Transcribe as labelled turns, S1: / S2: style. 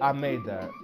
S1: I made that.